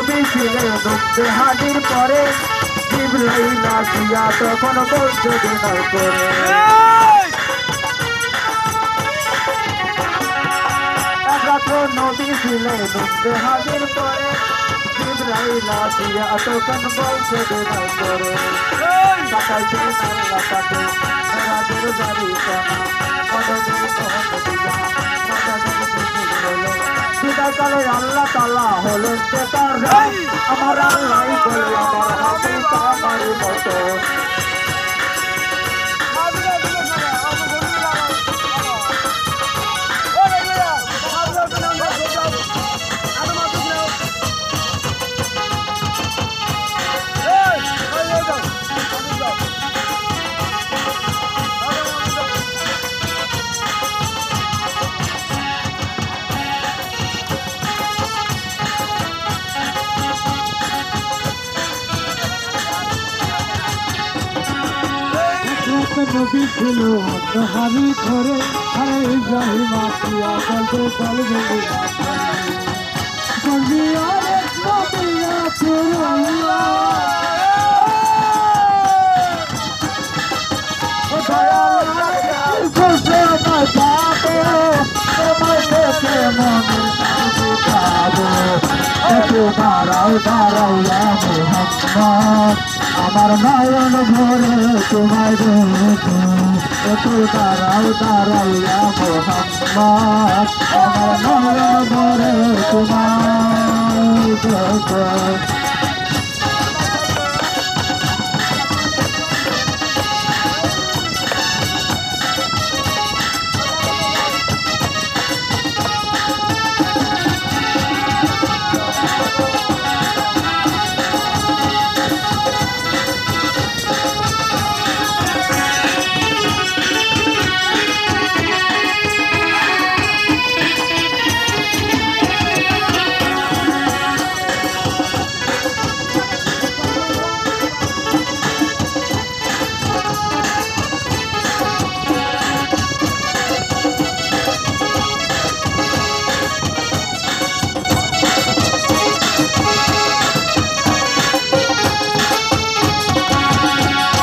রাত নবী ছিলেন নুকতে হাজির পরে জিবরাইল আসিয়া তখন বলছে বিনয় করে এক রাত নবী ছিলেন নুকতে হাজির পরে জিবরাইল আসিয়া তখন বলছে বিনয় করে তাকাইছে আল্লাহ তাকে রাজের জারি করা মদদের মহম্মদিয়া মদদের সুযোগ হলো বিদায়কালে আল্লাহ তালা হলেন আমার আল্লাহ আমার হাতে আমার মতো নদী ছিল হারি ধরে আরে ইব্রাহিম আসিয়া বলতে বলবে বলবি আরেক নদী আছে দাঁড়াও মোহাম্মদ আমার নয়ন ভরে তোমায় দেখো। একটু দাঁড়াও দাঁড়াও আমার নয়ন ভরে তোমায় দেখো।